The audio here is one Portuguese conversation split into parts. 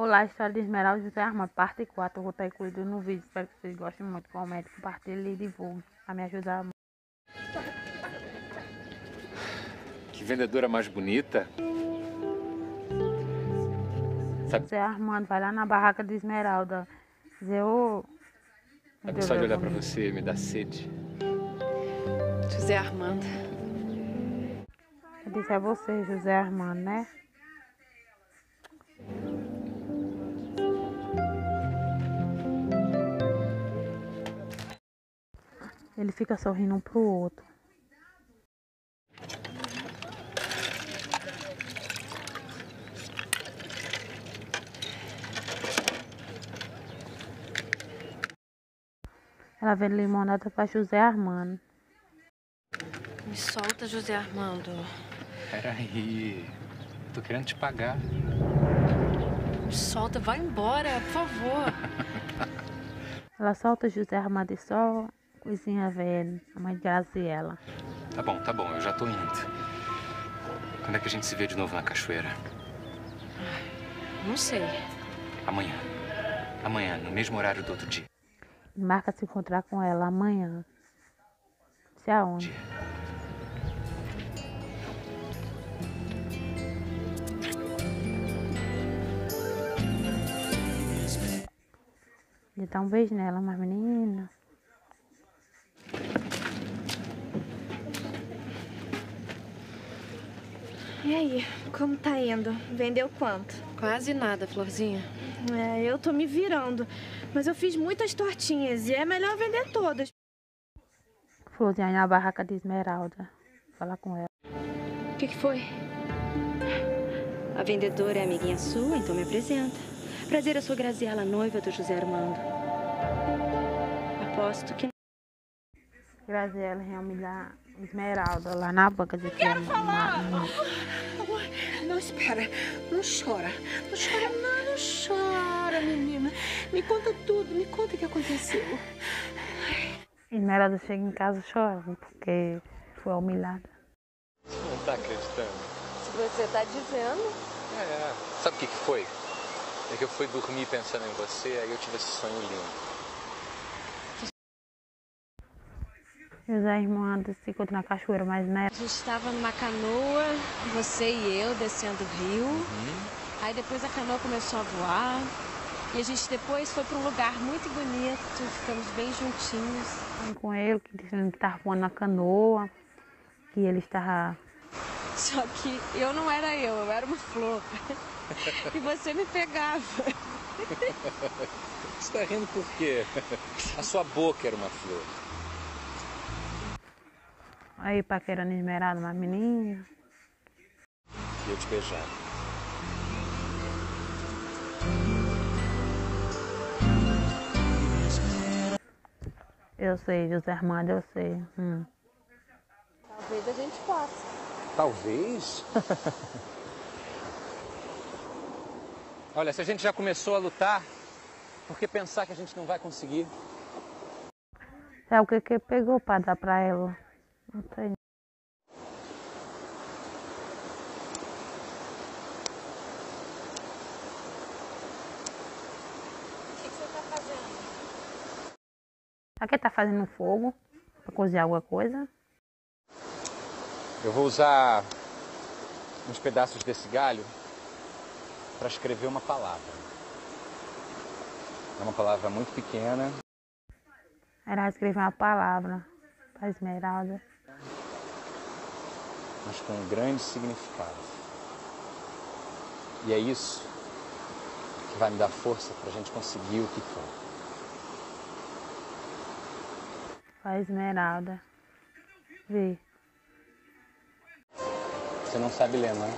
Olá, história de Esmeralda José Armando, parte 4. Eu vou estar incluído no vídeo. Espero que vocês gostem muito. Comente, compartilhe e divulgue. A me ajudar muito. Que vendedora mais bonita. Sabe, José Armando, vai lá na barraca de Esmeralda. Dizer, ô. Sabe só de eu olhar pra você me dá sede. José Armando. Eu disse é você, José Armando, né? Ele fica sorrindo um pro outro. Ela vende limonada pra José Armando. Me solta, José Armando. Peraí. Tô querendo te pagar. Me solta, vai embora, por favor. Ela solta José Armando e só coisinha velha, a mãe de Graziela. Tá bom, tá bom, eu já tô indo. Quando é que a gente se vê de novo na cachoeira? Não sei. Amanhã. Amanhã, no mesmo horário do outro dia. E marca se encontrar com ela amanhã. Se aonde? Dia. Ele dá um beijo nela, mas menina. E aí, como tá indo? Vendeu quanto? Quase nada, Florzinha. É, eu tô me virando. Mas eu fiz muitas tortinhas e é melhor vender todas. Florzinha na barraca de Esmeralda. Falar com ela. O que, que foi? A vendedora é amiguinha sua, então me apresenta. Prazer, eu sou Graziela, noiva do José Armando. Aposto que Graziela ia humilhar Esmeralda lá na banca de Quero falar. Não, espera. Não chora. Não chora, não, não chora, menina. Me conta tudo, me conta o que aconteceu. Esmeralda chega em casa chorando porque foi humilhada. Não tá acreditando? Se você tá dizendo. É. Sabe o que, que foi? É que eu fui dormir pensando em você, aí eu tive esse sonho lindo. José Armando se encontra na cachoeira, mas né? A gente estava numa canoa, você e eu, descendo o rio. Aí depois a canoa começou a voar. E a gente depois foi para um lugar muito bonito, ficamos bem juntinhos. Falei com ele, que dizendo que estava voando na canoa, que ele estava. Só que eu não era eu, eu era uma flor. E você me pegava. Você tá rindo por quê? A sua boca era uma flor. Aí paquerando Esmeralda, mas menina. E eu te beijava. Eu sei, José Armando, eu sei. Hum. Talvez a gente possa. Talvez. Olha, se a gente já começou a lutar, por que pensar que a gente não vai conseguir? Sabe o que que pegou pra dar pra ela? Não sei. O que, que você está fazendo? Aqui tá fazendo fogo pra cozinhar alguma coisa. Eu vou usar uns pedaços desse galho para escrever uma palavra. É uma palavra muito pequena, Era escrever uma palavra pra Esmeralda. Mas com um grande significado. E é isso que vai me dar força para a gente conseguir o que for. Pra Esmeralda. Vê. Você não sabe ler, não é?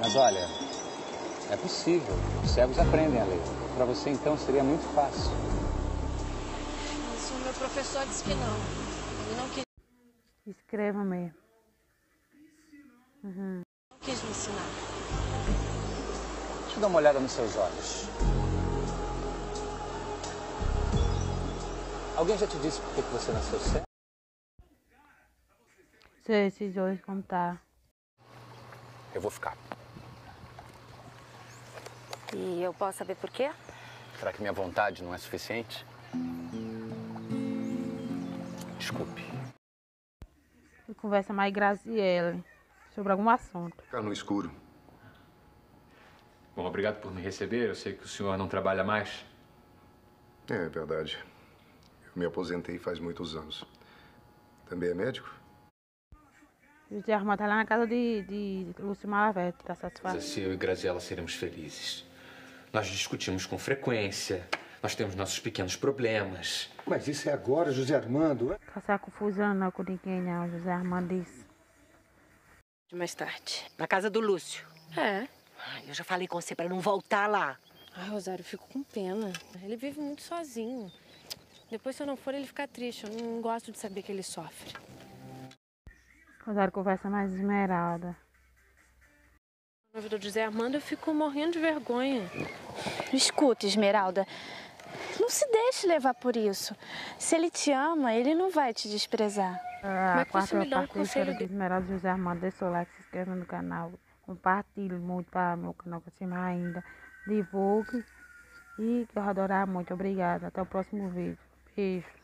Mas olha, é possível. Os cegos aprendem a ler. Para você, então, seria muito fácil. Mas o meu professor disse que não. Não quis, Escreva mesmo. não quis me ensinar. Deixa eu dar uma olhada nos seus olhos. Alguém já te disse por que você nasceu cego? Sei esses dois tá. Eu vou ficar. E eu posso saber por quê? Será que minha vontade não é suficiente? Desculpe. E conversa mais Graziele sobre algum assunto. Ficar no escuro. Bom, obrigado por me receber. Eu sei que o senhor não trabalha mais. É, é verdade. Eu me aposentei faz muitos anos. Também é médico? José Armando tá lá na casa de, de Lúcio Malavete, tá Mas satisfeito? assim, eu e Graziela seremos felizes. Nós discutimos com frequência. Nós temos nossos pequenos problemas. Mas isso é agora, José Armando. Tá sem confusão não com ninguém não, José Armando disse. Mais tarde. Na casa do Lúcio. É. Ai, eu já falei com você pra não voltar lá. Ai, Rosário, eu fico com pena. Ele vive muito sozinho. Depois, se eu não for, ele fica triste. Eu não gosto de saber que ele sofre. Rosário conversa mais Esmeralda. Na vida do José Armando, eu fico morrendo de vergonha. Escuta, Esmeralda. Não se deixe levar por isso. Se ele te ama, ele não vai te desprezar. A é que você quarta me dá um parte de Esmeralda José Armando. Deixa o like, se inscreva no canal. Compartilhe muito para meu canal crescer ainda. Divulgue. E que eu vou adorar muito. Obrigada. Até o próximo vídeo. Beijo.